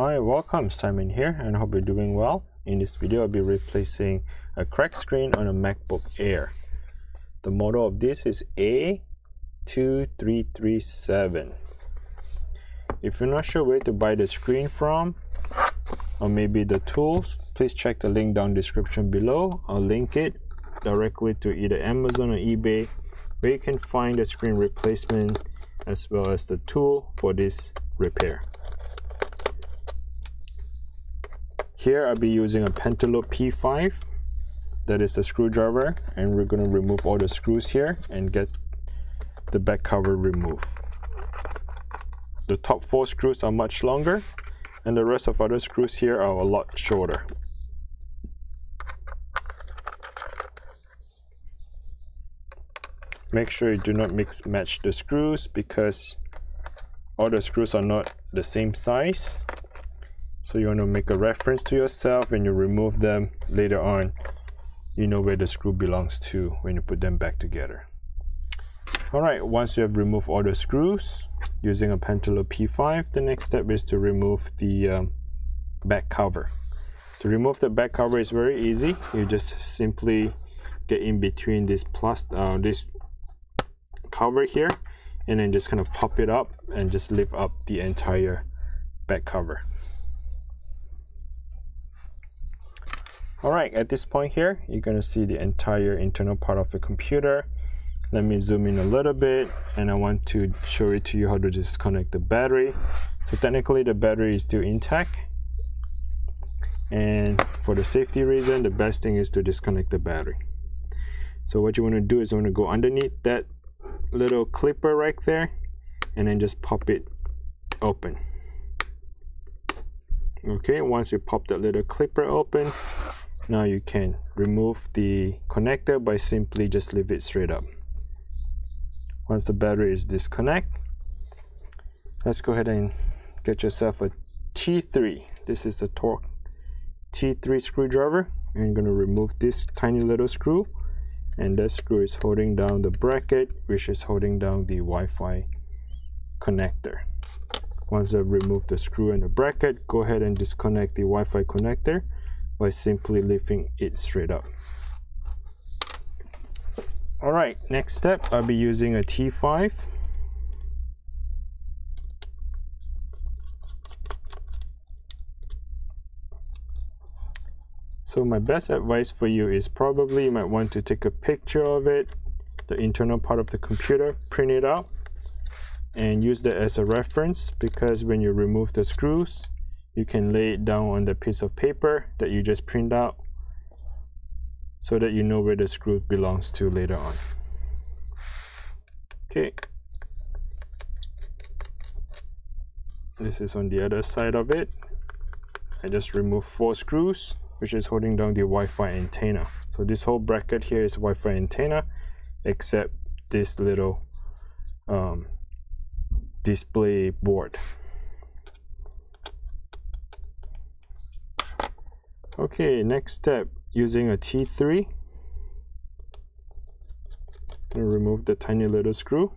Hi, welcome, Simon here and hope you're doing well. In this video, I'll be replacing a cracked screen on a MacBook Air. The model of this is A2337. If you're not sure where to buy the screen from, or maybe the tools, please check the link down description below. I'll link it directly to either Amazon or eBay where you can find the screen replacement as well as the tool for this repair. Here I'll be using a Pentalobe P5 that is a screwdriver and we're going to remove all the screws here and get the back cover removed. The top four screws are much longer and the rest of other screws here are a lot shorter. Make sure you do not mix match the screws because all the screws are not the same size. So you want to make a reference to yourself when you remove them later on. You know where the screw belongs to when you put them back together. Alright, once you have removed all the screws using a Pentalobe P5, the next step is to remove the um, back cover. To remove the back cover is very easy. You just simply get in between this plus uh, this cover here and then just kind of pop it up and just lift up the entire back cover. Alright, at this point here, you're to see the entire internal part of the computer. Let me zoom in a little bit and I want to show it to you how to disconnect the battery. So technically the battery is still intact. And for the safety reason, the best thing is to disconnect the battery. So what you want to do is you want to go underneath that little clipper right there and then just pop it open okay once you pop that little clipper open now you can remove the connector by simply just leave it straight up. Once the battery is disconnect let's go ahead and get yourself a T3 this is a Torx T3 screwdriver. You're going to remove this tiny little screw. And that screw is holding down the bracket which is holding down the Wi-Fi connector. Once I've removed the screw and the bracket go ahead and disconnect the Wi-Fi connector by simply lifting it straight up. Alright next step I'll be using a T5 So my best advice for you is probably you might want to take a picture of it, the internal part of the computer, print it out, and use that as a reference because when you remove the screws, you can lay it down on the piece of paper that you just print out so that you know where the screw belongs to later on. Okay. This is on the other side of it. I just remove four screws which is holding down the Wi-Fi antenna. So this whole bracket here is Wi-Fi antenna, except this little um, display board. Okay, next step, using a T3, remove the tiny little screw.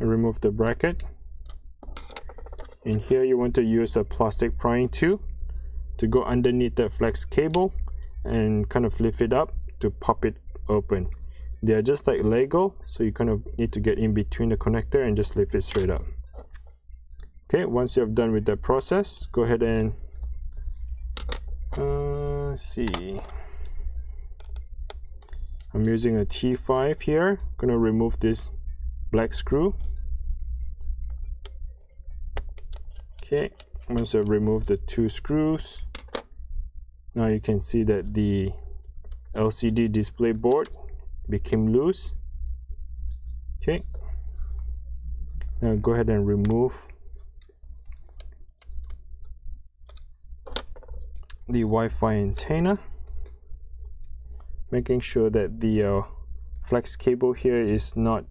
remove the bracket. And here you want to use a plastic prying tool to go underneath the flex cable and kind of lift it up to pop it open. They are just like lego so you kind of need to get in between the connector and just lift it straight up okay once you have done with that process go ahead and uh, see. I'm using a T5 here. I'm gonna remove this black screw. Okay once I've removed the two screws now you can see that the LCD display board became loose. Okay. Now go ahead and remove the Wi-Fi antenna making sure that the uh, flex cable here is not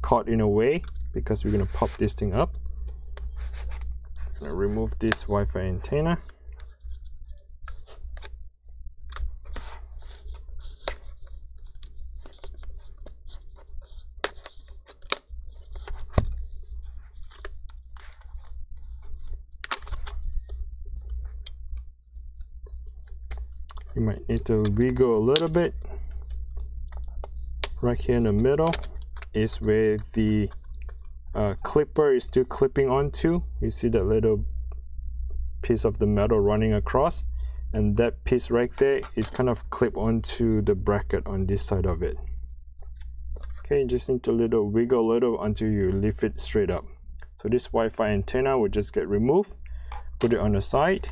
caught in a way because we're going to pop this thing up remove this Wi-Fi antenna. you might need to wiggle a little bit. Right here in the middle is where the uh, clipper is still clipping onto. You see that little piece of the metal running across? And that piece right there is kind of clip onto the bracket on this side of it. Okay just need to little wiggle a little until you lift it straight up. So this Wi-Fi antenna will just get removed put it on the side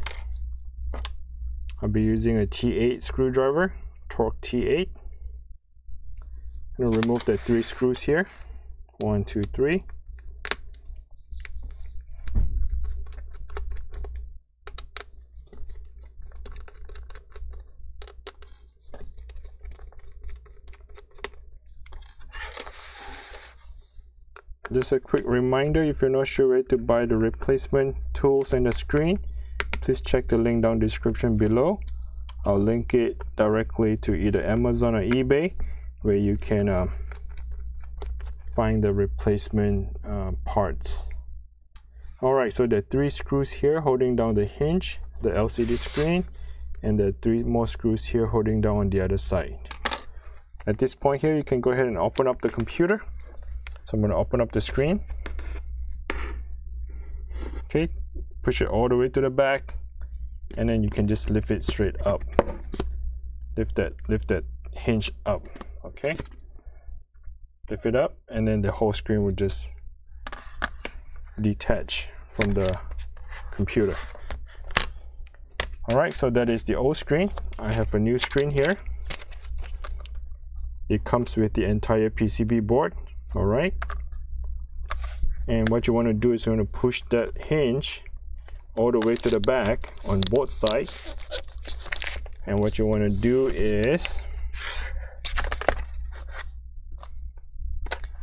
I'll be using a T8 screwdriver Torx T8 I'm going to remove the three screws here. One two three. Just a quick reminder, if you're not sure where to buy the replacement tools and the screen, please check the link down description below. I'll link it directly to either Amazon or eBay where you can uh, find the replacement uh, parts. Alright, so the three screws here holding down the hinge, the LCD screen, and the three more screws here holding down on the other side. At this point here, you can go ahead and open up the computer. So I'm going to open up the screen. Okay, push it all the way to the back and then you can just lift it straight up. Lift that, lift that hinge up, okay? Lift it up and then the whole screen will just detach from the computer. All right, so that is the old screen. I have a new screen here. It comes with the entire PCB board all right and what you want to do is you want to push that hinge all the way to the back on both sides. And what you want to do is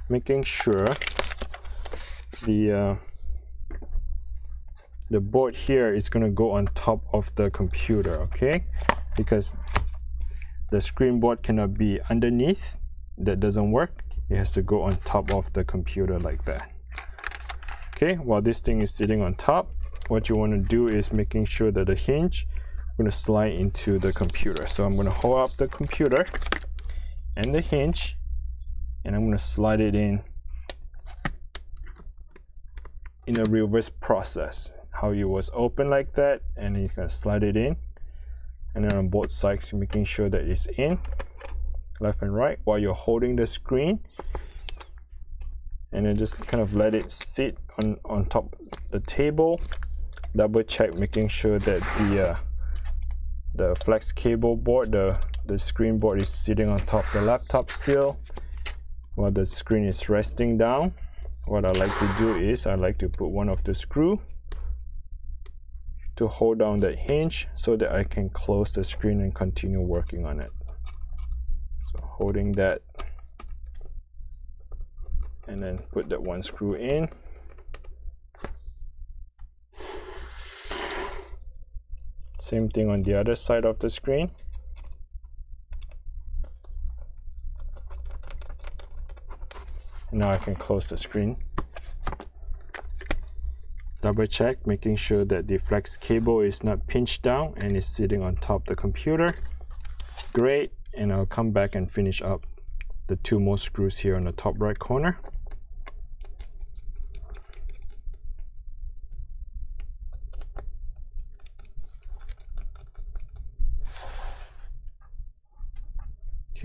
making sure the uh, the board here is going to go on top of the computer okay? Because the screen board cannot be underneath. That doesn't work. It has to go on top of the computer like that. Okay while this thing is sitting on top what you want to do is making sure that the hinge going to slide into the computer. So I'm going to hold up the computer and the hinge and I'm going to slide it in in a reverse process. How you was open like that and you're going to slide it in. And then on both sides making sure that it's in left and right while you're holding the screen. And then just kind of let it sit on on top the table double check making sure that the uh, the flex cable board the the screen board is sitting on top of the laptop still while the screen is resting down. What I like to do is I like to put one of the screw to hold down the hinge so that I can close the screen and continue working on it. So holding that and then put that one screw in same thing on the other side of the screen. And now I can close the screen. Double check making sure that the flex cable is not pinched down and is sitting on top of the computer. Great. And I'll come back and finish up the two more screws here on the top right corner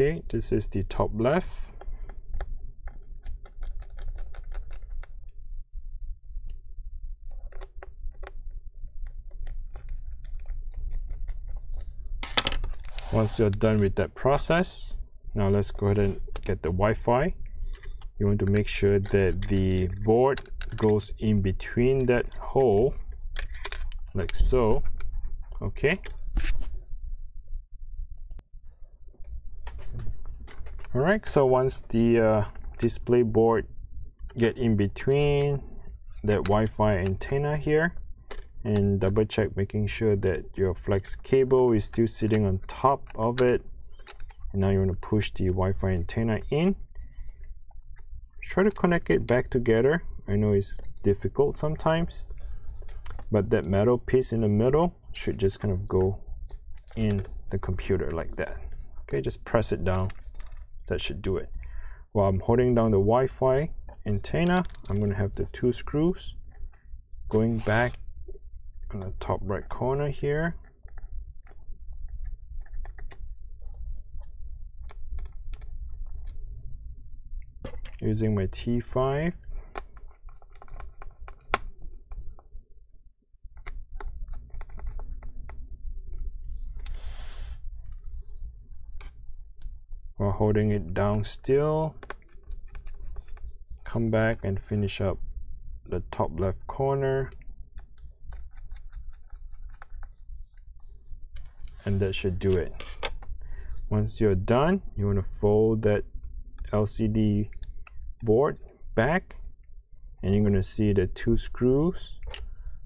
okay this is the top left. Once you're done with that process now let's go ahead and get the Wi-Fi. You want to make sure that the board goes in between that hole like so. Okay all right so once the uh, display board get in between that Wi-Fi antenna here and double check making sure that your flex cable is still sitting on top of it and now you want to push the Wi-Fi antenna in. Try to connect it back together. I know it's difficult sometimes but that metal piece in the middle should just kind of go in the computer like that. Okay just press it down that should do it. While I'm holding down the Wi-Fi antenna I'm going to have the two screws going back on the top right corner here. Using my T5 while holding it down still. Come back and finish up the top left corner. And that should do it. Once you're done you want to fold that LCD board back and you're going to see the two screws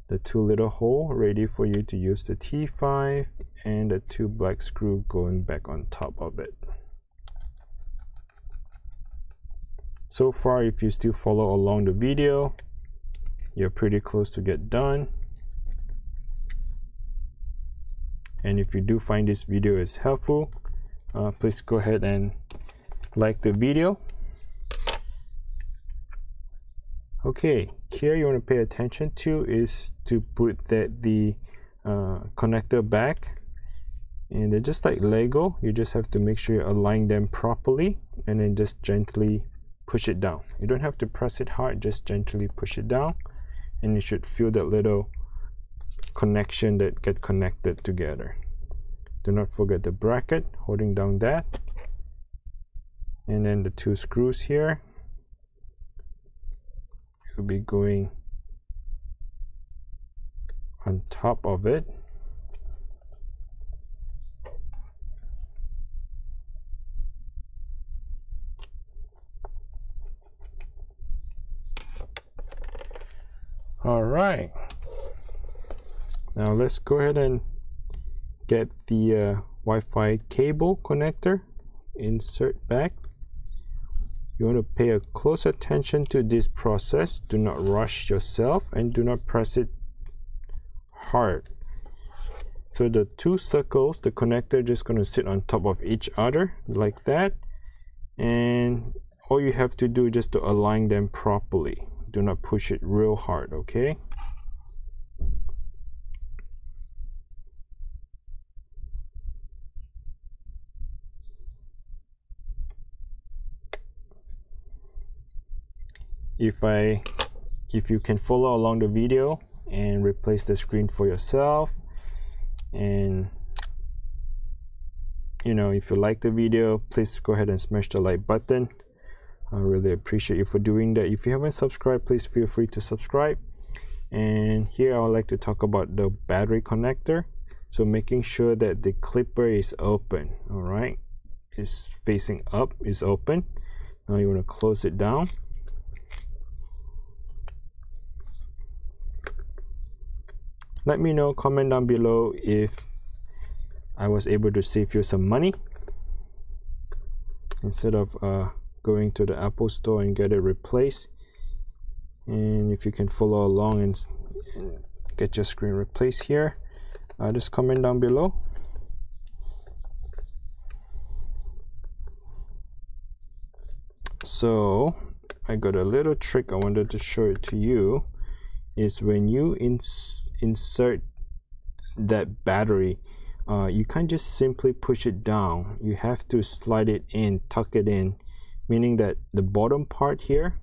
the two little hole ready for you to use the T5 and the two black screw going back on top of it so far if you still follow along the video you're pretty close to get done. And if you do find this video is helpful uh, please go ahead and like the video. Okay here you want to pay attention to is to put that the uh, connector back. And they're just like Lego you just have to make sure you align them properly and then just gently push it down. You don't have to press it hard just gently push it down and you should feel that little connection that get connected together. Do not forget the bracket holding down that and then the two screws here. Will be going on top of it all right. Now let's go ahead and get the uh, Wi-Fi cable connector insert back. You want to pay a close attention to this process. Do not rush yourself and do not press it hard. So the two circles the connector just going to sit on top of each other like that. And all you have to do is just to align them properly do not push it real hard okay? If I if you can follow along the video and replace the screen for yourself and you know if you like the video please go ahead and smash the like button I really appreciate you for doing that. If you haven't subscribed please feel free to subscribe. And here I would like to talk about the battery connector. So making sure that the clipper is open all right? Is facing up is open. Now you want to close it down. Let me know comment down below if I was able to save you some money instead of uh, going to the Apple store and get it replaced. And if you can follow along and, and get your screen replaced here uh, just comment down below. So I got a little trick I wanted to show it to you is when you ins insert that battery uh, you can't just simply push it down. You have to slide it in tuck it in meaning that the bottom part here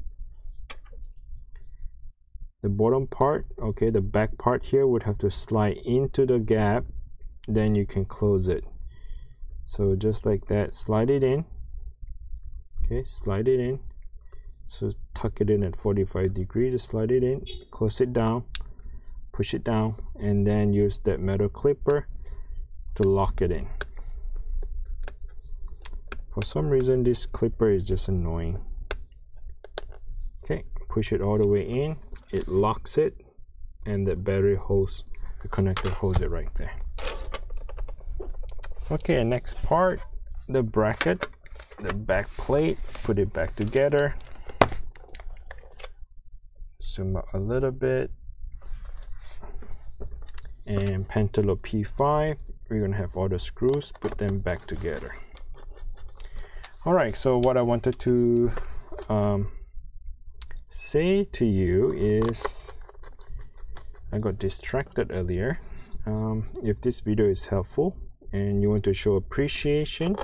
the bottom part okay the back part here would have to slide into the gap then you can close it. So just like that slide it in okay slide it in. So tuck it in at 45 degree to slide it in close it down push it down and then use that metal clipper to lock it in for some reason this clipper is just annoying. Okay push it all the way in. It locks it and the battery holds the connector holds it right there. Okay next part the bracket the back plate put it back together. Zoom out a little bit. And Pentalobe P5 we're gonna have all the screws put them back together all right so what I wanted to um, say to you is I got distracted earlier. Um, if this video is helpful and you want to show appreciation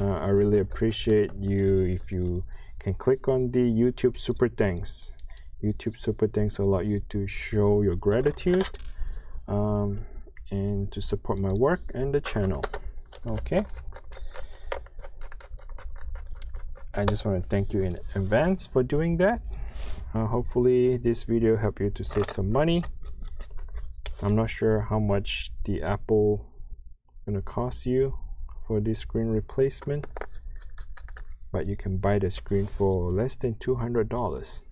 uh, I really appreciate you if you can click on the YouTube super thanks. YouTube super thanks allow you to show your gratitude um, and to support my work and the channel. Okay I just want to thank you in advance for doing that. Uh, hopefully this video helped you to save some money. I'm not sure how much the Apple gonna cost you for this screen replacement but you can buy the screen for less than $200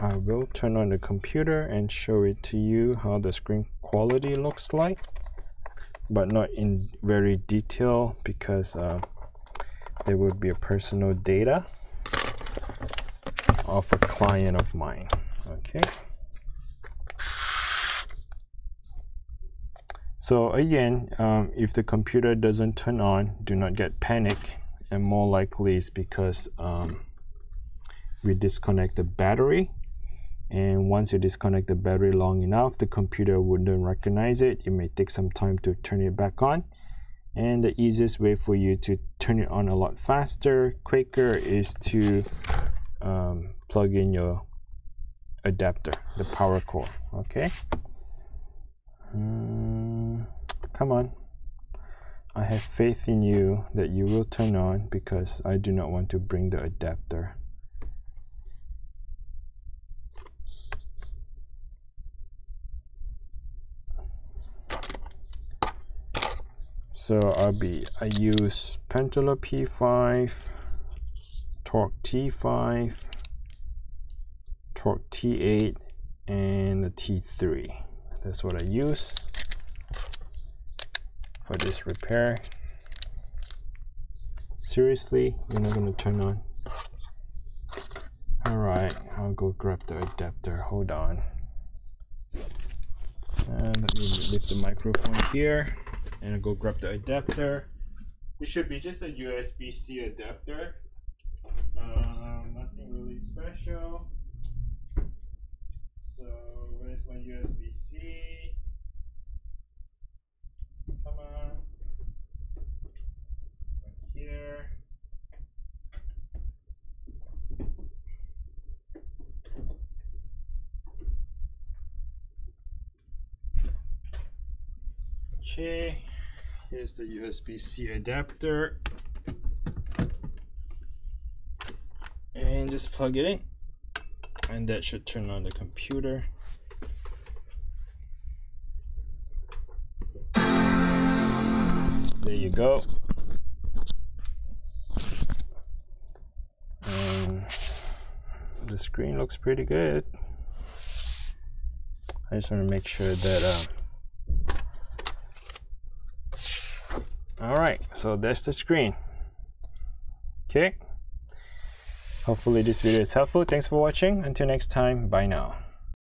I will turn on the computer and show it to you how the screen quality looks like but not in very detail because uh, there would be a personal data of a client of mine. Okay. So again um, if the computer doesn't turn on do not get panic and more likely it's because um, we disconnect the battery and once you disconnect the battery long enough the computer wouldn't recognize it. It may take some time to turn it back on. And the easiest way for you to turn it on a lot faster quicker is to um, plug in your adapter the power cord okay? Mm, come on. I have faith in you that you will turn on because I do not want to bring the adapter so I'll be I use Pentalobe P5 Torx T5 Torx T8 and a T3 that's what I use for this repair. Seriously you're not gonna turn on? All right I'll go grab the adapter. Hold on. And let me lift the microphone here and I'll go grab the adapter. It should be just a USB-C adapter. Um, nothing really special. So where's my USB-C? Come on. Right here. Okay. Here's the USB-C adapter. And just plug it in. And that should turn on the computer. There you go. And the screen looks pretty good. I just want to make sure that uh, all right so that's the screen. Okay. Hopefully this video is helpful. Thanks for watching. Until next time bye now